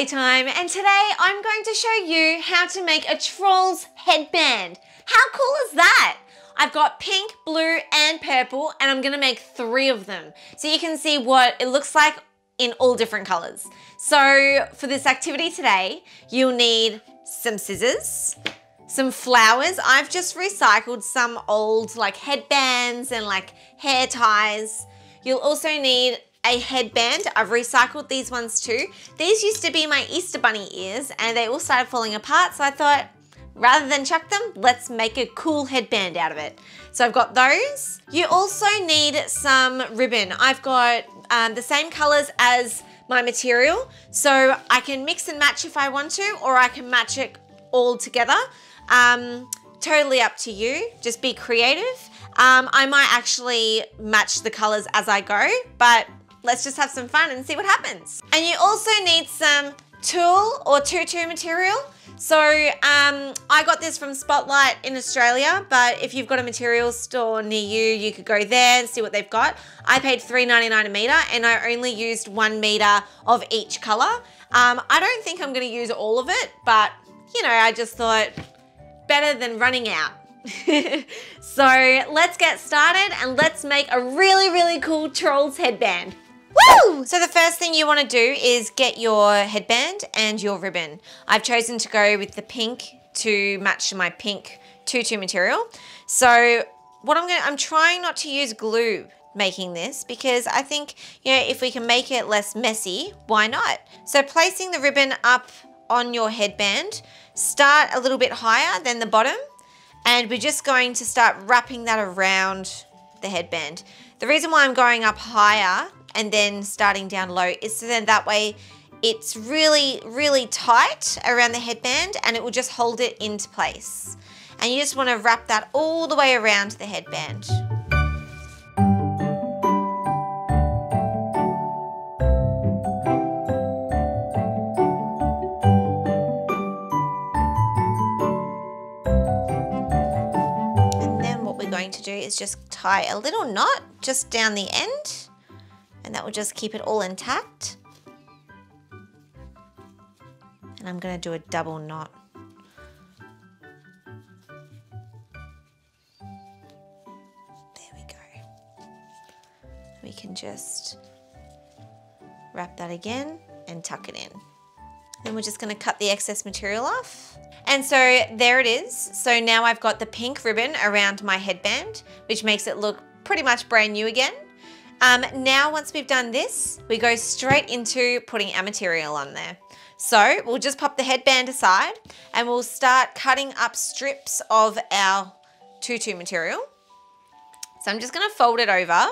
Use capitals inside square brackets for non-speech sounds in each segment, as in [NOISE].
Playtime and today I'm going to show you how to make a Trolls headband. How cool is that? I've got pink, blue and purple and I'm gonna make three of them. So you can see what it looks like in all different colors. So for this activity today, you'll need some scissors, some flowers. I've just recycled some old like headbands and like hair ties. You'll also need a headband. I've recycled these ones too. These used to be my Easter Bunny ears and they all started falling apart. So I thought, rather than chuck them, let's make a cool headband out of it. So I've got those. You also need some ribbon. I've got um, the same colors as my material. So I can mix and match if I want to, or I can match it all together. Um, totally up to you. Just be creative. Um, I might actually match the colors as I go, but let's just have some fun and see what happens. And you also need some tulle or tutu material. So um, I got this from Spotlight in Australia, but if you've got a materials store near you, you could go there and see what they've got. I paid $3.99 a meter and I only used one meter of each color. Um, I don't think I'm gonna use all of it, but you know, I just thought better than running out. [LAUGHS] so let's get started and let's make a really, really cool Trolls headband. Woo! So the first thing you want to do is get your headband and your ribbon. I've chosen to go with the pink to match my pink tutu material. So what I'm going to, I'm trying not to use glue making this because I think, you know, if we can make it less messy, why not? So placing the ribbon up on your headband, start a little bit higher than the bottom and we're just going to start wrapping that around the headband. The reason why I'm going up higher and then starting down low so then that way it's really, really tight around the headband and it will just hold it into place. And you just want to wrap that all the way around the headband. And then what we're going to do is just tie a little knot just down the end and that will just keep it all intact. And I'm going to do a double knot. There we go. We can just wrap that again and tuck it in. Then we're just going to cut the excess material off. And so there it is. So now I've got the pink ribbon around my headband, which makes it look pretty much brand new again. Um, now, once we've done this, we go straight into putting our material on there. So we'll just pop the headband aside and we'll start cutting up strips of our tutu material. So I'm just gonna fold it over.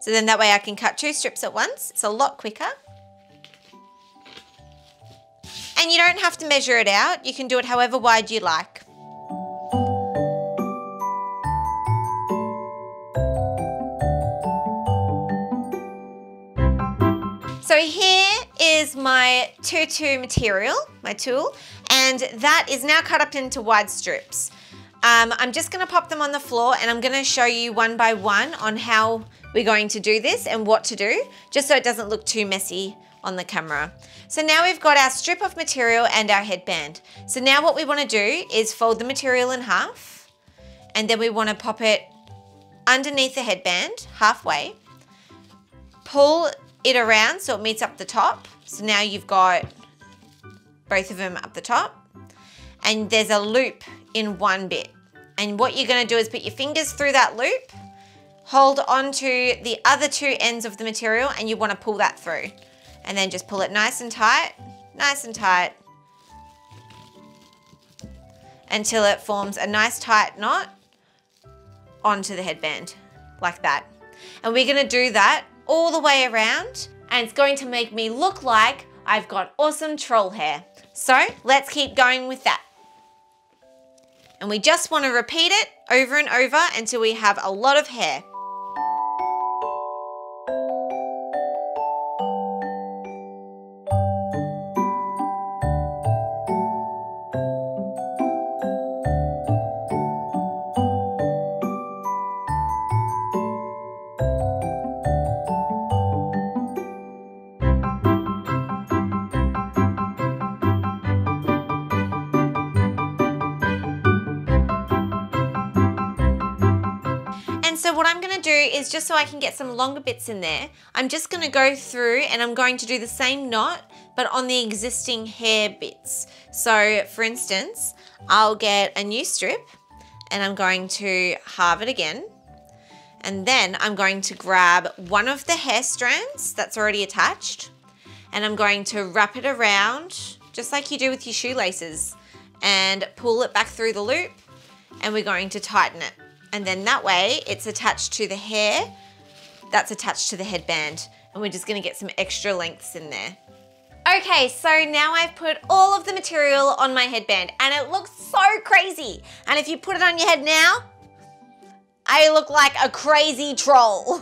So then that way I can cut two strips at once. It's a lot quicker. And you don't have to measure it out. You can do it however wide you like. So here is my tutu material, my tulle, and that is now cut up into wide strips. Um, I'm just gonna pop them on the floor and I'm gonna show you one by one on how we're going to do this and what to do, just so it doesn't look too messy on the camera. So now we've got our strip of material and our headband. So now what we wanna do is fold the material in half and then we wanna pop it underneath the headband, halfway, pull it around so it meets up the top. So now you've got both of them up the top and there's a loop in one bit. And what you're gonna do is put your fingers through that loop, hold onto the other two ends of the material and you wanna pull that through. And then just pull it nice and tight, nice and tight, until it forms a nice tight knot onto the headband, like that. And we're gonna do that all the way around and it's going to make me look like I've got awesome troll hair. So let's keep going with that. And we just want to repeat it over and over until we have a lot of hair. What I'm gonna do is just so I can get some longer bits in there, I'm just gonna go through and I'm going to do the same knot, but on the existing hair bits. So for instance, I'll get a new strip and I'm going to halve it again. And then I'm going to grab one of the hair strands that's already attached and I'm going to wrap it around just like you do with your shoelaces and pull it back through the loop and we're going to tighten it. And then that way it's attached to the hair that's attached to the headband. And we're just gonna get some extra lengths in there. Okay, so now I've put all of the material on my headband and it looks so crazy. And if you put it on your head now, I look like a crazy troll.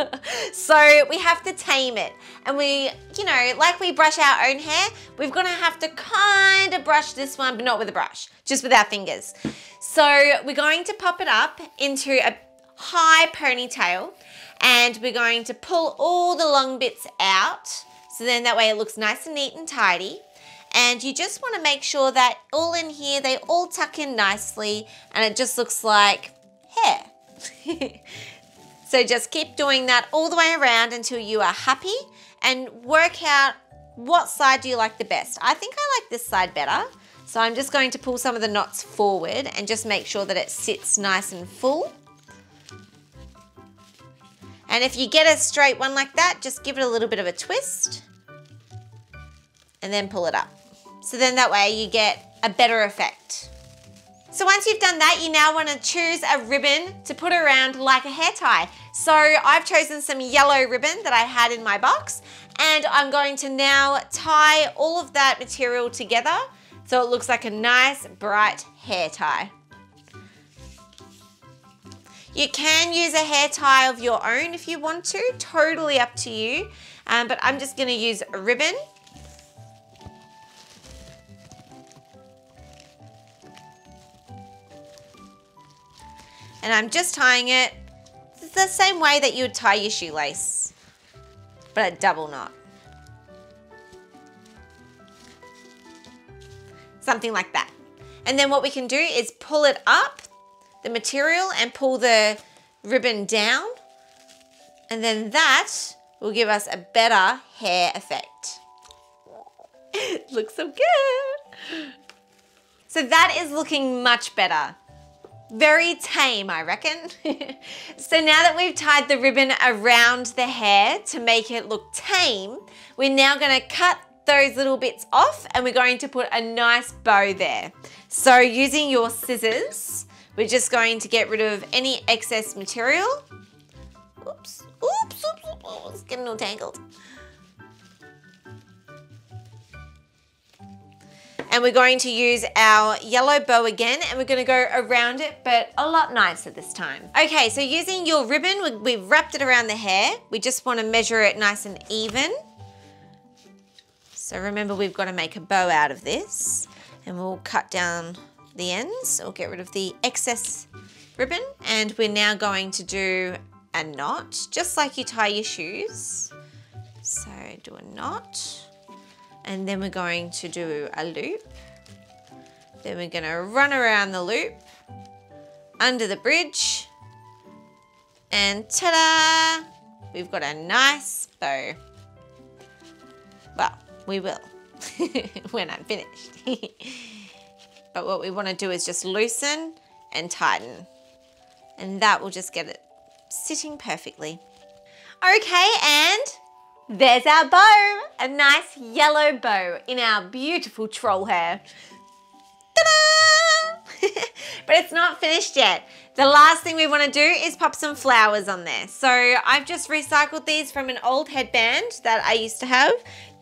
[LAUGHS] so we have to tame it. And we, you know, like we brush our own hair, we're gonna have to kind of brush this one, but not with a brush, just with our fingers. So we're going to pop it up into a high ponytail and we're going to pull all the long bits out. So then that way it looks nice and neat and tidy. And you just wanna make sure that all in here, they all tuck in nicely and it just looks like hair. [LAUGHS] so just keep doing that all the way around until you are happy and work out what side do you like the best. I think I like this side better. So I'm just going to pull some of the knots forward and just make sure that it sits nice and full. And if you get a straight one like that, just give it a little bit of a twist and then pull it up. So then that way you get a better effect. So once you've done that, you now want to choose a ribbon to put around like a hair tie. So I've chosen some yellow ribbon that I had in my box and I'm going to now tie all of that material together so it looks like a nice bright hair tie. You can use a hair tie of your own if you want to, totally up to you. Um, but I'm just gonna use a ribbon and I'm just tying it the same way that you would tie your shoelace, but a double knot. Something like that. And then what we can do is pull it up, the material, and pull the ribbon down. And then that will give us a better hair effect. [LAUGHS] it Looks so good. So that is looking much better. Very tame, I reckon. [LAUGHS] so now that we've tied the ribbon around the hair to make it look tame, we're now gonna cut those little bits off and we're going to put a nice bow there. So using your scissors, we're just going to get rid of any excess material. Oops, oops, oops, oops, it's getting all tangled. And we're going to use our yellow bow again and we're gonna go around it, but a lot nicer this time. Okay, so using your ribbon, we've wrapped it around the hair. We just wanna measure it nice and even. So remember, we've gotta make a bow out of this and we'll cut down the ends or get rid of the excess ribbon. And we're now going to do a knot, just like you tie your shoes. So do a knot and then we're going to do a loop. Then we're going to run around the loop under the bridge and ta-da! We've got a nice bow. Well, we will [LAUGHS] when I'm finished. [LAUGHS] but what we want to do is just loosen and tighten. And that will just get it sitting perfectly. Okay, and there's our bow, a nice yellow bow in our beautiful troll hair. [LAUGHS] but it's not finished yet. The last thing we want to do is pop some flowers on there. So I've just recycled these from an old headband that I used to have.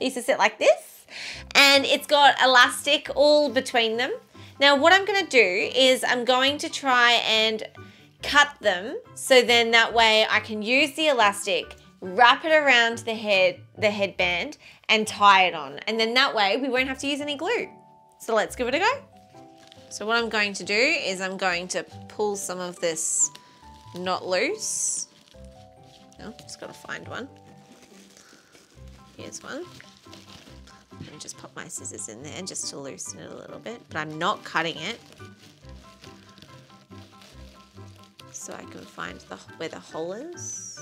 It used to sit like this. And it's got elastic all between them. Now what I'm going to do is I'm going to try and cut them so then that way I can use the elastic wrap it around the head, the headband and tie it on. And then that way we won't have to use any glue. So let's give it a go. So what I'm going to do is I'm going to pull some of this knot loose. Oh, just gotta find one. Here's one. Let me just pop my scissors in there just to loosen it a little bit, but I'm not cutting it. so I can find the where the hole is.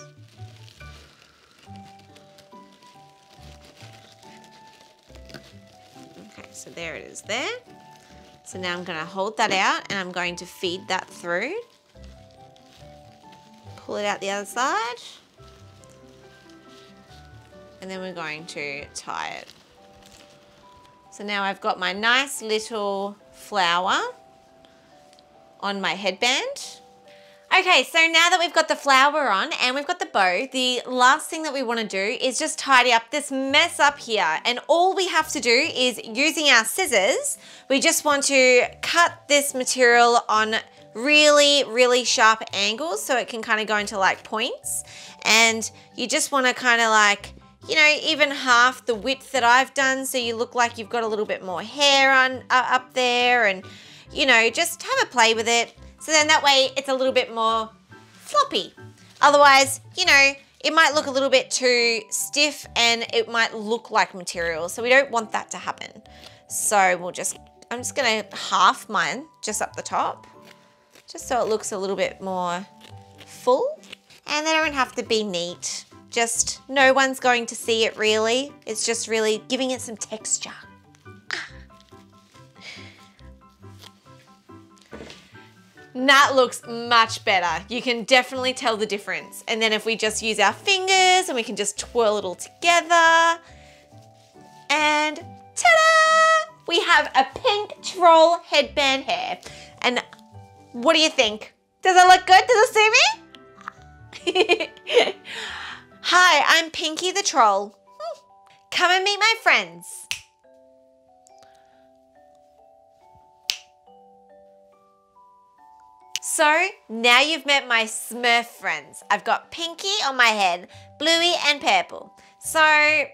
Okay, so there it is there. So now I'm going to hold that out and I'm going to feed that through. Pull it out the other side. And then we're going to tie it. So now I've got my nice little flower on my headband. Okay, so now that we've got the flower on and we've got the bow, the last thing that we want to do is just tidy up this mess up here. And all we have to do is using our scissors, we just want to cut this material on really, really sharp angles so it can kind of go into like points. And you just want to kind of like, you know, even half the width that I've done so you look like you've got a little bit more hair on uh, up there and, you know, just have a play with it so then that way it's a little bit more floppy. Otherwise, you know, it might look a little bit too stiff and it might look like material. So we don't want that to happen. So we'll just, I'm just gonna half mine just up the top, just so it looks a little bit more full. And they don't have to be neat. Just no one's going to see it really. It's just really giving it some texture. That looks much better. You can definitely tell the difference. And then if we just use our fingers and we can just twirl it all together. And ta-da! We have a pink troll headband hair. And what do you think? Does it look good? Does it see me? [LAUGHS] Hi, I'm Pinky the Troll. Hmm. Come and meet my friends. So now you've met my Smurf friends. I've got Pinky on my head, Bluey and Purple. So I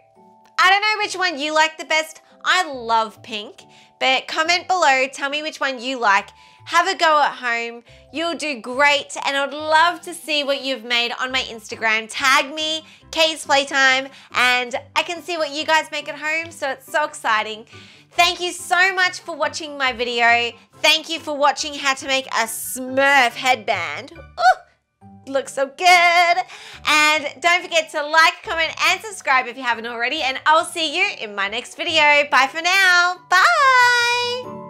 don't know which one you like the best. I love pink, but comment below, tell me which one you like. Have a go at home. You'll do great and I would love to see what you've made on my Instagram. Tag me, Katie's Playtime, and I can see what you guys make at home, so it's so exciting. Thank you so much for watching my video. Thank you for watching how to make a Smurf headband. Ooh, looks so good. And don't forget to like, comment, and subscribe if you haven't already. And I'll see you in my next video. Bye for now. Bye.